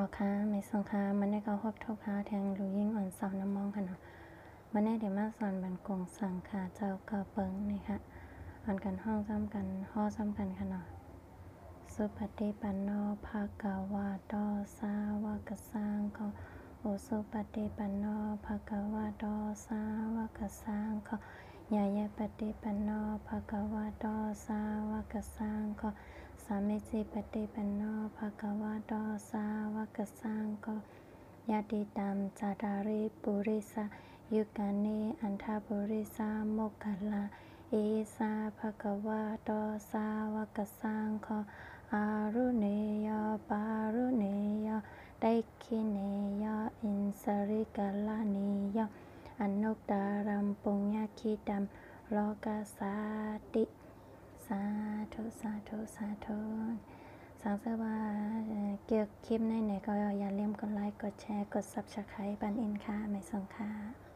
อค้าไม่ส่งค้ามันได้ก็ฮอบทบค้าแทงลูยิ่งอ่อนสาวน้ำมองค่ะเนาะมันได้เดี๋ยวมาสอนบันกงสังขาเจ้ากระเปิงนี่ค่ะอ่อนกันห้องซ้ำกันห้อซ้ำกันค่ะเนาะสุปฏิปันโนภาคาวาโตสาวกสังโฆโอสุปฏิปันโนภาคาวาโตสาวกสังโฆยายะปฏิปันโนภาคาวาโตสาว กสังโฆสามิจิปฏิปันโนภะคะวะโตสาวกสังโฆยะติตัมจาราริปุริสายุกานิอันทาปุริสาโมกขลาเอสาภะคะวะโตสาวกสังโฆอารุเนยปารุเนยไดคิเนยอินสริกาลานิยอนุตตารัมปุญญาคิตัมโลกาสาติสา ธุสาธุสาธุสังเสวาเกี่ยวคลิปในไหนก็อย่าลืมกดไลค์ กดแชร์ กดซับสไคร b e บันอินค่ะ ไม่ส่งค่ะ